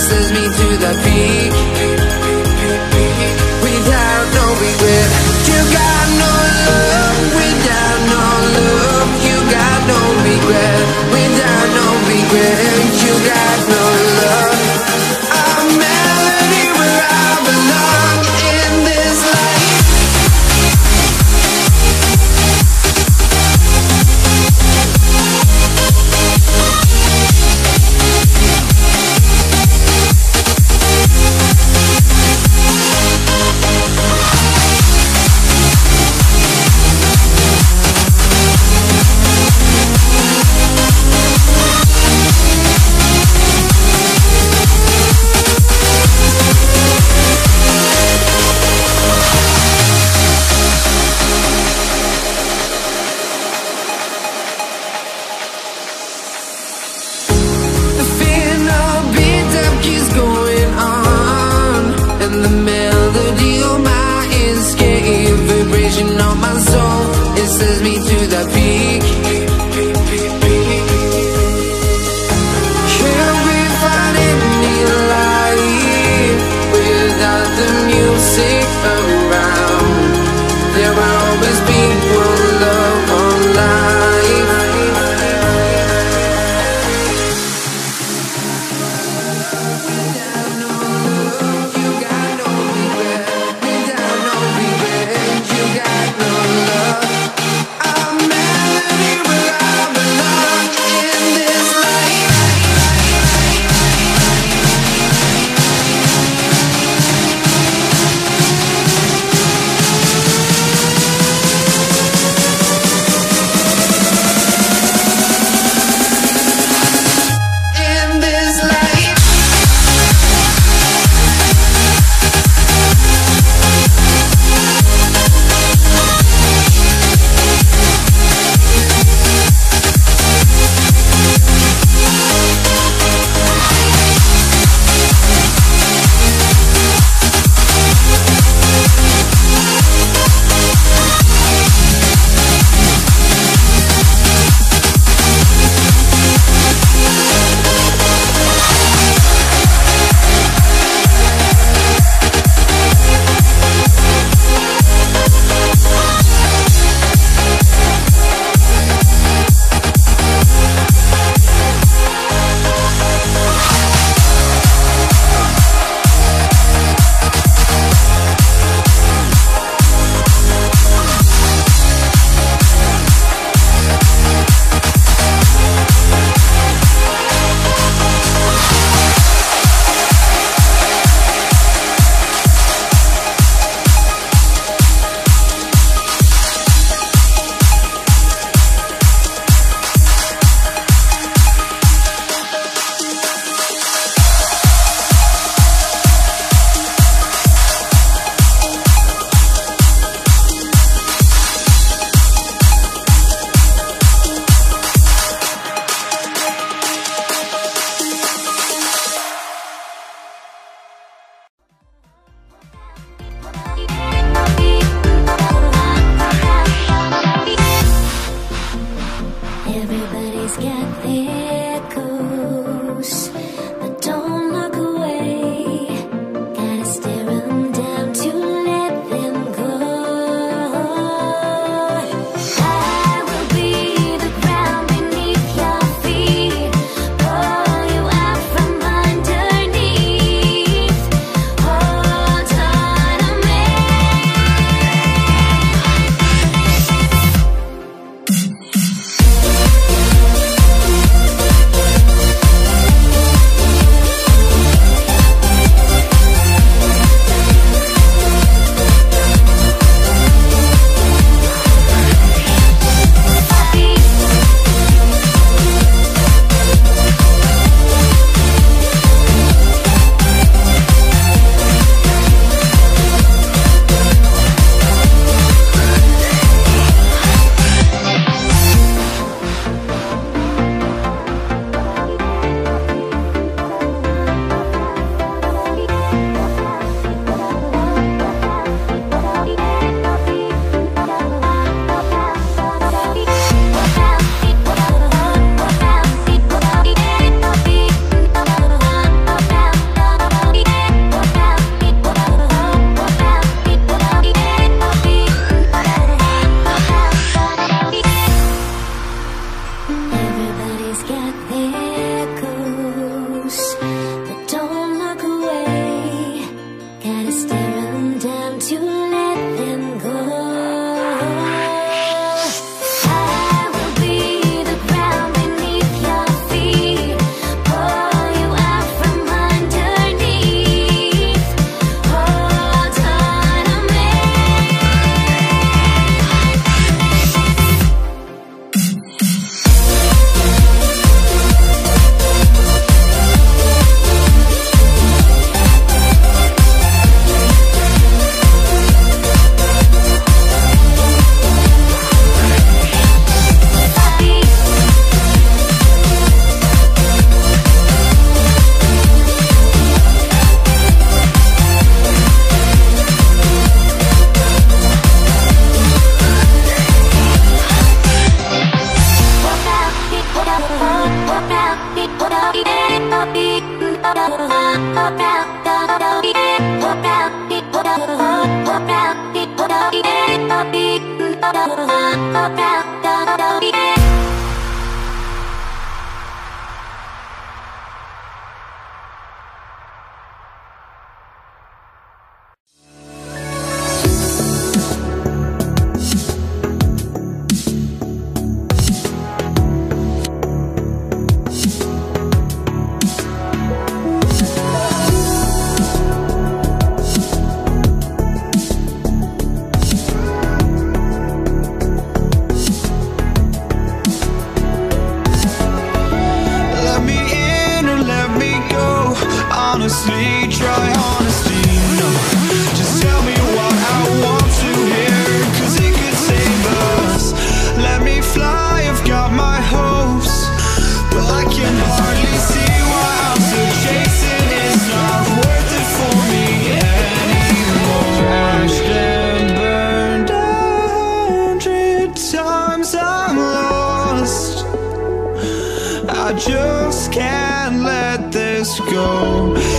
races go.